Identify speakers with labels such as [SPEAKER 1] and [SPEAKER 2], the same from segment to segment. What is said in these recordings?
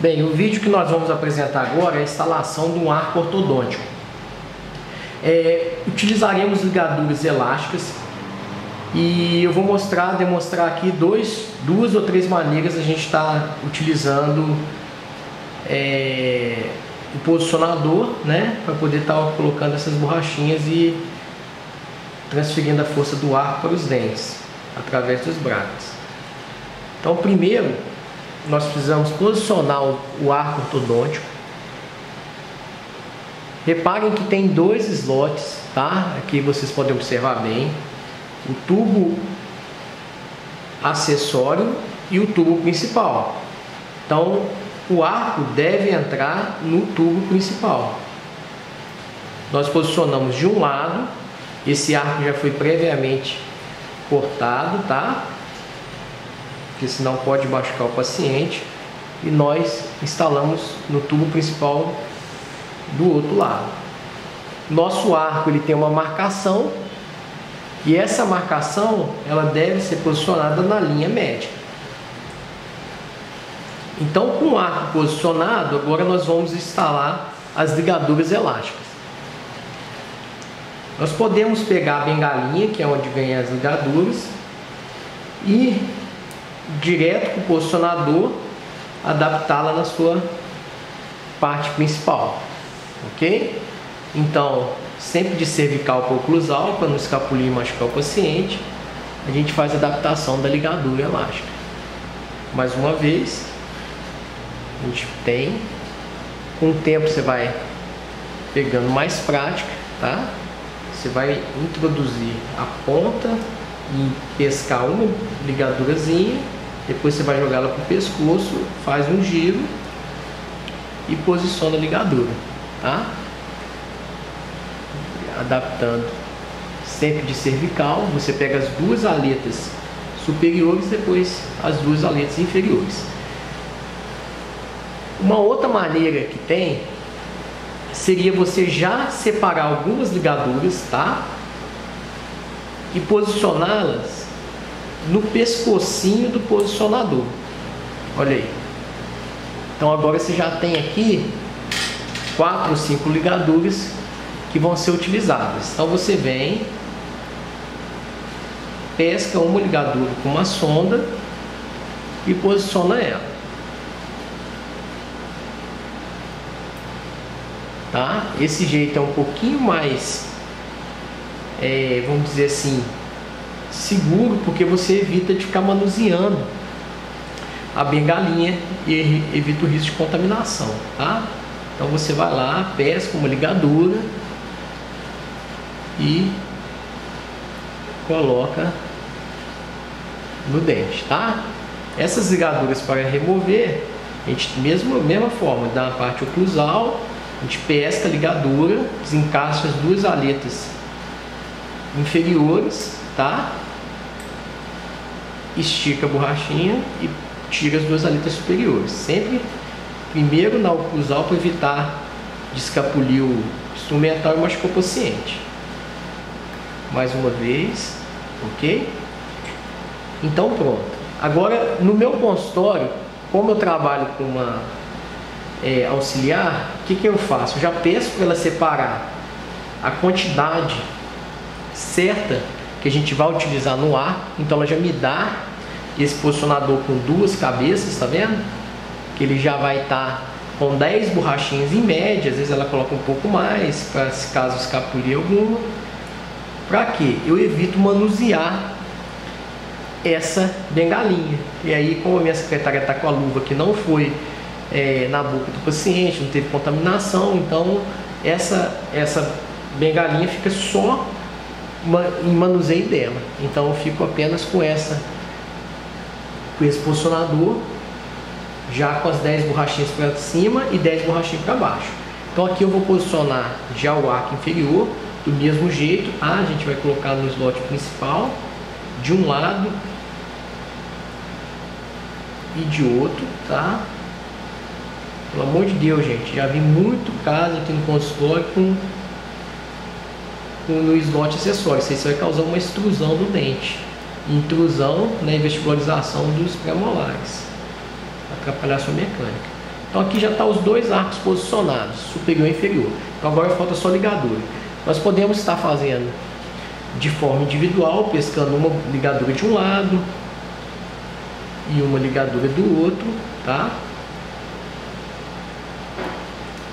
[SPEAKER 1] Bem, o vídeo que nós vamos apresentar agora é a instalação de um arco ortodôntico. É, utilizaremos ligaduras elásticas e eu vou mostrar, demonstrar aqui dois, duas ou três maneiras a gente está utilizando é, o posicionador, né, para poder estar tá colocando essas borrachinhas e transferindo a força do ar para os dentes através dos braços. Então, primeiro, nós precisamos posicionar o arco ortodôntico. Reparem que tem dois slots, tá? Aqui vocês podem observar bem. O tubo acessório e o tubo principal. Então, o arco deve entrar no tubo principal. Nós posicionamos de um lado, esse arco já foi previamente cortado, tá? Porque senão pode machucar o paciente. E nós instalamos no tubo principal do outro lado. Nosso arco ele tem uma marcação e essa marcação ela deve ser posicionada na linha média. Então, com o arco posicionado, agora nós vamos instalar as ligaduras elásticas. Nós podemos pegar a bengalinha, que é onde vem as ligaduras, e direto com o posicionador adaptá-la na sua parte principal, ok? Então, sempre de cervical para oclusal, para não escapulir e machucar o paciente, a gente faz a adaptação da ligadura elástica. Mais uma vez, a gente tem. Com o tempo você vai pegando mais prática, tá? Você vai introduzir a ponta e pescar uma ligadurazinha, depois você vai jogar ela para o pescoço, faz um giro e posiciona a ligadura, tá? Adaptando sempre de cervical, você pega as duas aletas superiores, depois as duas aletas inferiores. Uma outra maneira que tem seria você já separar algumas ligaduras, tá? E posicioná-las no pescocinho do posicionador. Olha aí. Então agora você já tem aqui quatro ou cinco ligaduras que vão ser utilizadas. Então você vem, pesca uma ligadura com uma sonda e posiciona ela. tá? Esse jeito é um pouquinho mais, é, vamos dizer assim, seguro, porque você evita de ficar manuseando a bengalinha e evita o risco de contaminação, tá? Então você vai lá, pesca uma ligadura e coloca no dente, tá? Essas ligaduras para remover, a gente mesmo mesma forma, dá a parte oclusal a gente pesca a ligadura, desencaixa as duas aletas inferiores, tá? Estica a borrachinha e tira as duas aletas superiores. Sempre primeiro na oclusal para evitar de escapulir o instrumental e machucar o paciente. Mais uma vez, ok? Então pronto. Agora no meu consultório, como eu trabalho com uma é, auxiliar, o que, que eu faço? Eu já peço para ela separar a quantidade certa que a gente vai utilizar no ar, então ela já me dá esse posicionador com duas cabeças, tá vendo? Que ele já vai estar tá com 10 borrachinhas em média, às vezes ela coloca um pouco mais, para se caso escapulir alguma. Para quê? Eu evito manusear essa bengalinha. E aí, como a minha secretária está com a luva que não foi é, na boca do paciente, não teve contaminação, então essa, essa bengalinha fica só em manuseio dela. Então eu fico apenas com essa com esse posicionador já com as 10 borrachinhas para cima e 10 borrachinhas para baixo. Então aqui eu vou posicionar já o arco inferior do mesmo jeito. Ah, a gente vai colocar no slot principal de um lado e de outro, tá? Pelo amor de Deus, gente, já vi muito caso aqui no consultório com no slot acessório. Isso vai causar uma extrusão do dente. Intrusão na né, vestibularização dos premolares. Atrapalhar a sua mecânica. Então aqui já está os dois arcos posicionados, superior e inferior. Então agora falta só ligadura. Nós podemos estar fazendo de forma individual, pescando uma ligadura de um lado e uma ligadura do outro, tá?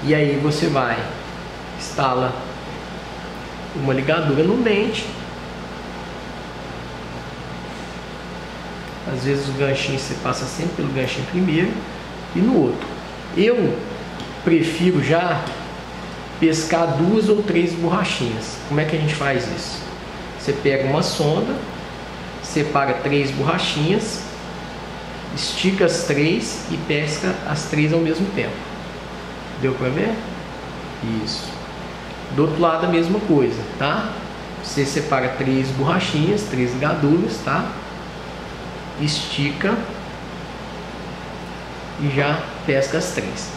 [SPEAKER 1] E aí você vai, instala uma ligadura no dente. Às vezes o ganchinho você passa sempre pelo ganchinho primeiro e no outro. Eu prefiro já pescar duas ou três borrachinhas. Como é que a gente faz isso? Você pega uma sonda, separa três borrachinhas, estica as três e pesca as três ao mesmo tempo. Deu para ver? Isso. Do outro lado a mesma coisa, tá? Você separa três borrachinhas, três ligaduras, tá? Estica e já pesca as três.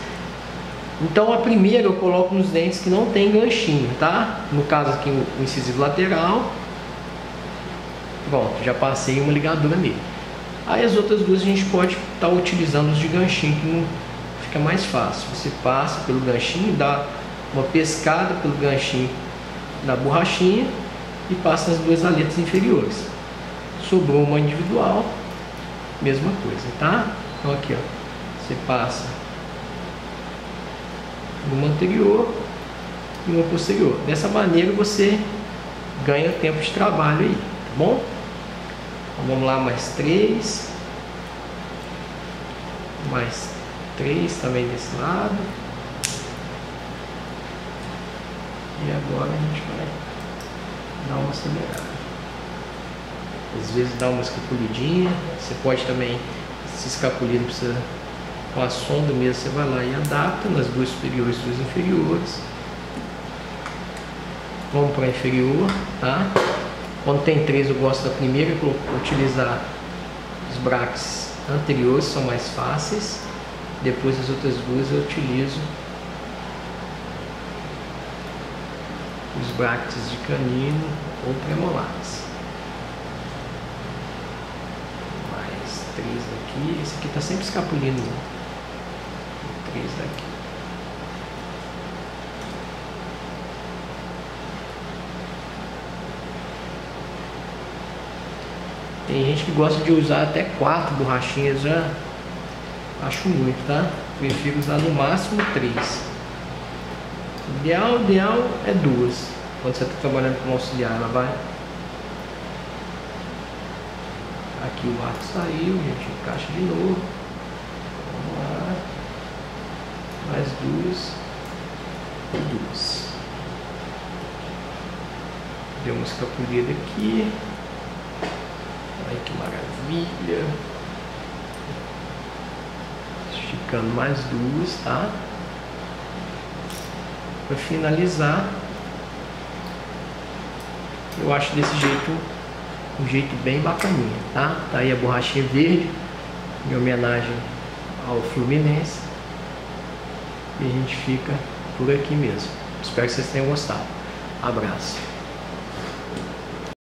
[SPEAKER 1] Então a primeira eu coloco nos dentes que não tem ganchinho, tá? No caso aqui o incisivo lateral. Pronto, já passei uma ligadura nele. Aí as outras duas a gente pode estar tá utilizando os de ganchinho, que não fica mais fácil. Você passa pelo ganchinho, dá uma pescada pelo ganchinho da borrachinha e passa as duas aletas inferiores. Sobrou uma individual, mesma coisa, tá? Então aqui, ó, você passa uma anterior e uma posterior. Dessa maneira você ganha tempo de trabalho aí, tá bom? Então vamos lá, mais três. Mais três também desse lado. E agora a gente vai dar uma acelerada. Às vezes dá uma escapulidinha. Você pode também se escapulir, não precisa com a sonda mesmo, você vai lá e adapta nas duas superiores e duas inferiores. Vamos para a inferior, tá? Quando tem três eu gosto da primeira, utilizar os braques anteriores, são mais fáceis. Depois as outras duas eu utilizo os bractes de canino ou premolares. Mais três aqui. Esse aqui está sempre escapulindo três daqui. Tem gente que gosta de usar até quatro borrachinhas, já acho muito, tá? Prefiro usar no máximo três. Ideal, ideal é duas. Quando você está trabalhando com auxiliar, ela vai. Aqui o arco saiu, gente encaixa de novo. mais duas e duas. Deu uma escapulida aqui. Olha que maravilha. Esticando mais duas, tá? Para finalizar, eu acho desse jeito um jeito bem bacaninha, tá? Tá aí a borrachinha verde, em homenagem ao Fluminense. E a gente fica por aqui mesmo. Espero que vocês tenham gostado. Abraço.